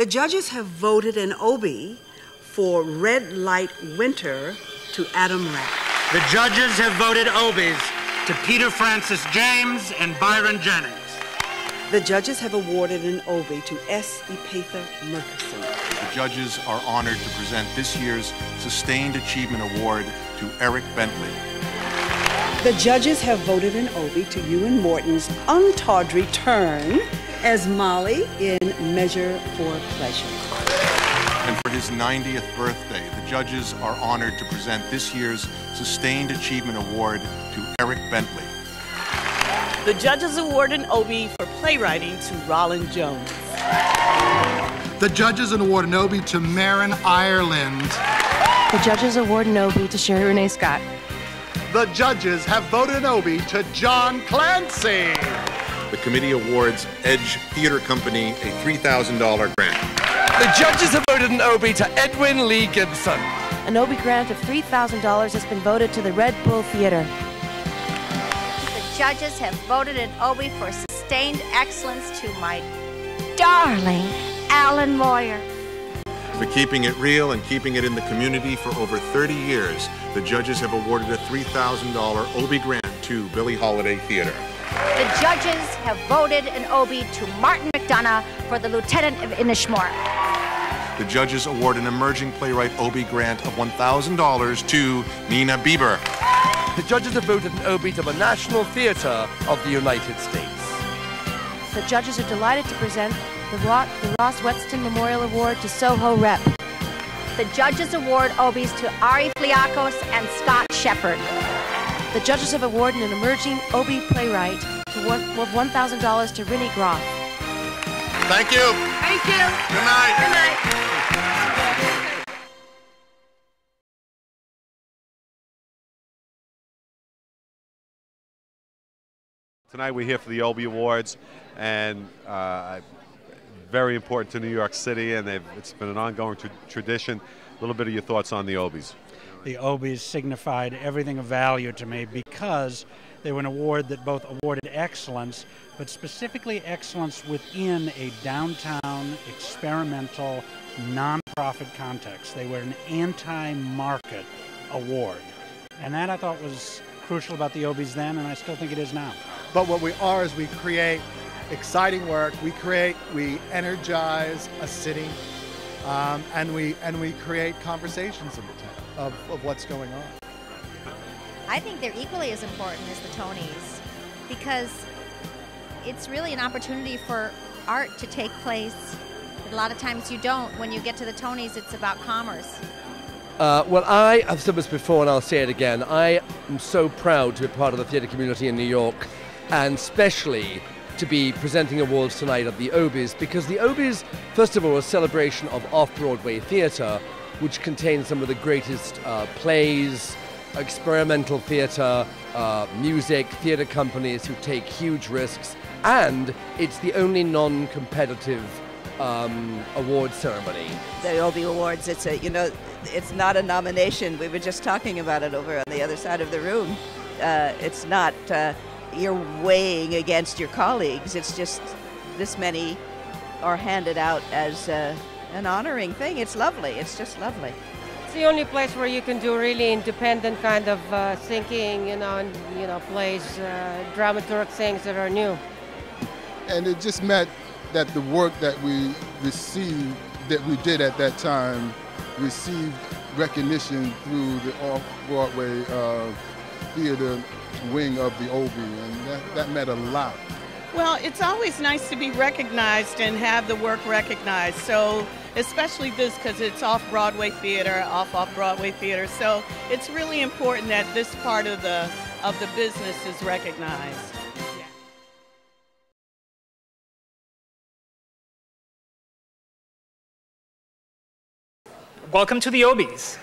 The judges have voted an Obie for Red Light Winter to Adam Rapp. The judges have voted Obies to Peter Francis James and Byron Jennings. The judges have awarded an Obie to S. Epatha Merkerson. The judges are honored to present this year's Sustained Achievement Award to Eric Bentley. The judges have voted an Obie to Euan Morton's untawdry turn as Molly in Measure for Pleasure. And for his 90th birthday, the judges are honored to present this year's Sustained Achievement Award to Eric Bentley. The judges award an Obie for playwriting to Rolin Jones. The judges award an Obie to Marin Ireland. The judges award an Obie to Sherie Rene Scott. The judges have voted an Obie to John Clancy. The committee awards Edge Theater Company a $3,000 grant. The judges have voted an Obie to Edwin Lee Gibson. An Obie grant of $3,000 has been voted to the Red Bull Theater. The judges have voted an Obie for sustained excellence to my darling Alan Moyer. For keeping it real and keeping it in the community for over 30 years, the judges have awarded a $3,000 Obie grant to Billie Holiday Theater. The judges have voted an Obie to Martin McDonagh for the Lieutenant of Inishmore. The judges award an emerging playwright Obie grant of $1,000 to Nina Bieber. The judges have voted an Obie to the National Theatre of the United States. The judges are delighted to present the, the Ross Wetzsteon Memorial Award to Soho Rep. The judges award Obies to Ari Fliakos and Scott Shepherd. The judges have awarded an emerging Obie playwright to one, $1,000 to Rinne Groff. Thank you. Thank you. Good night. Good night. Tonight we're here for the Obie Awards, and uh, very important to New York City, and it's been an ongoing tra tradition. A little bit of your thoughts on the Obies. The Obies signified everything of value to me because they were an award that both awarded excellence, but specifically excellence within a downtown experimental nonprofit context. They were an anti market award. And that I thought was crucial about the Obies then, and I still think it is now. But what we are is we create exciting work. We create, we energize a city, um, and we and we create conversations of, of, of what's going on. I think they're equally as important as the Tonys because it's really an opportunity for art to take place. A lot of times you don't. When you get to the Tonys, it's about commerce. Uh, well, I have said this before and I'll say it again. I am so proud to be part of the theatre community in New York and especially to be presenting awards tonight at the Obies because the Obies, first of all, a celebration of off Broadway theatre, which contains some of the greatest uh, plays, experimental theatre, uh, music, theatre companies who take huge risks, and it's the only non competitive um, award ceremony. The Obie Awards, it's a, you know, it's not a nomination. We were just talking about it over on the other side of the room. Uh, it's not. Uh, you're weighing against your colleagues. It's just this many are handed out as uh, an honoring thing. It's lovely. It's just lovely. It's the only place where you can do really independent kind of uh, thinking, you know, and you know, plays, uh, dramaturg things that are new. And it just meant that the work that we received, that we did at that time, received recognition through the off-Broadway uh, theater wing of the Obie, and that, that meant a lot. Well, it's always nice to be recognized and have the work recognized. So, especially this because it's off Broadway theater, off off Broadway theater. So, it's really important that this part of the of the business is recognized. Welcome to the Obies.